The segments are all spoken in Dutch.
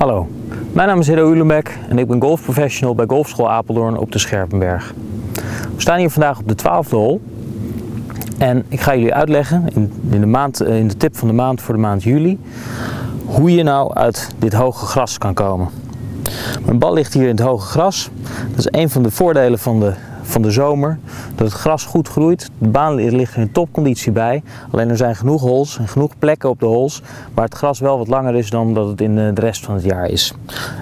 Hallo, mijn naam is Hiddo Ulenbeck en ik ben golfprofessional bij Golfschool Apeldoorn op de Scherpenberg. We staan hier vandaag op de 12e hol en ik ga jullie uitleggen in, in, de maand, in de tip van de maand voor de maand juli hoe je nou uit dit hoge gras kan komen. Mijn bal ligt hier in het hoge gras. Dat is een van de voordelen van de van de zomer. Dat het gras goed groeit. De baan ligt in topconditie bij. Alleen er zijn genoeg holes en genoeg plekken op de holes waar het gras wel wat langer is dan dat het in de rest van het jaar is.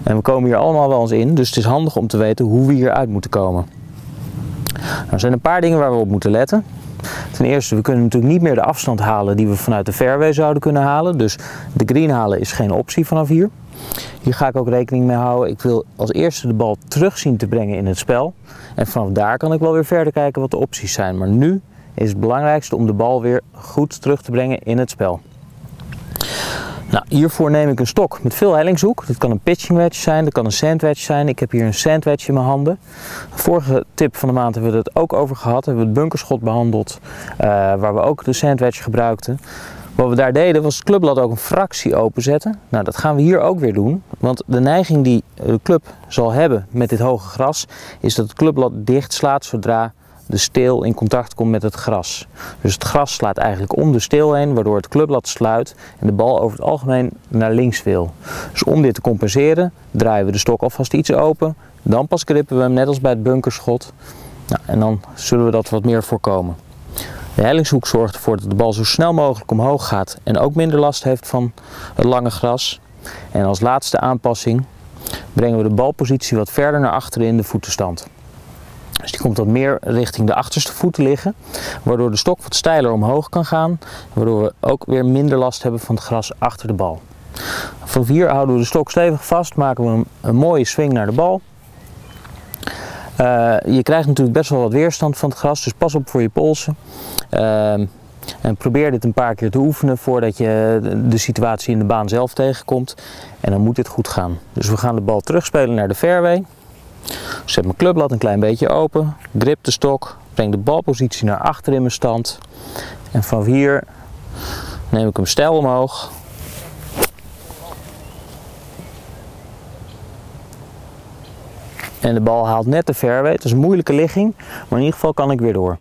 En we komen hier allemaal wel eens in, dus het is handig om te weten hoe we hieruit moeten komen. Nou, er zijn een paar dingen waar we op moeten letten. Ten eerste, we kunnen natuurlijk niet meer de afstand halen die we vanuit de fairway zouden kunnen halen. Dus de green halen is geen optie vanaf hier. Hier ga ik ook rekening mee houden. Ik wil als eerste de bal terug zien te brengen in het spel. En vanaf daar kan ik wel weer verder kijken wat de opties zijn. Maar nu is het belangrijkste om de bal weer goed terug te brengen in het spel. Nou, hiervoor neem ik een stok met veel hellingshoek. Dat kan een pitching wedge zijn, dat kan een sandwedge zijn. Ik heb hier een sandwedge in mijn handen. De vorige tip van de maand hebben we het ook over gehad. Hebben we het bunkerschot behandeld, uh, waar we ook de sandwedge gebruikten. Wat we daar deden was het clubblad ook een fractie openzetten. Nou, dat gaan we hier ook weer doen. Want de neiging die de club zal hebben met dit hoge gras, is dat het clubblad dicht slaat zodra de steel in contact komt met het gras. Dus het gras slaat eigenlijk om de steel heen, waardoor het clubblad sluit en de bal over het algemeen naar links wil. Dus om dit te compenseren, draaien we de stok alvast iets open. Dan pas grippen we hem net als bij het bunkerschot. Nou, en dan zullen we dat wat meer voorkomen. De hellingshoek zorgt ervoor dat de bal zo snel mogelijk omhoog gaat en ook minder last heeft van het lange gras. En als laatste aanpassing brengen we de balpositie wat verder naar achteren in de voetenstand. Dus die komt wat meer richting de achterste voet te liggen, waardoor de stok wat steiler omhoog kan gaan, waardoor we ook weer minder last hebben van het gras achter de bal. Van hier houden we de stok stevig vast, maken we een, mooie swing naar de bal uh, je krijgt natuurlijk best wel wat weerstand van het gras, dus pas op voor je polsen. Uh, en probeer dit een paar keer te oefenen voordat je de situatie in de baan zelf tegenkomt. En dan moet dit goed gaan. Dus we gaan de bal terugspelen naar de fairway. Zet mijn clubblad een klein beetje open. Grip de stok. Breng de balpositie naar achter in mijn stand. En van hier neem ik hem stijl omhoog. En de bal haalt net de fairway. Het is een moeilijke ligging, maar in ieder geval kan ik weer door.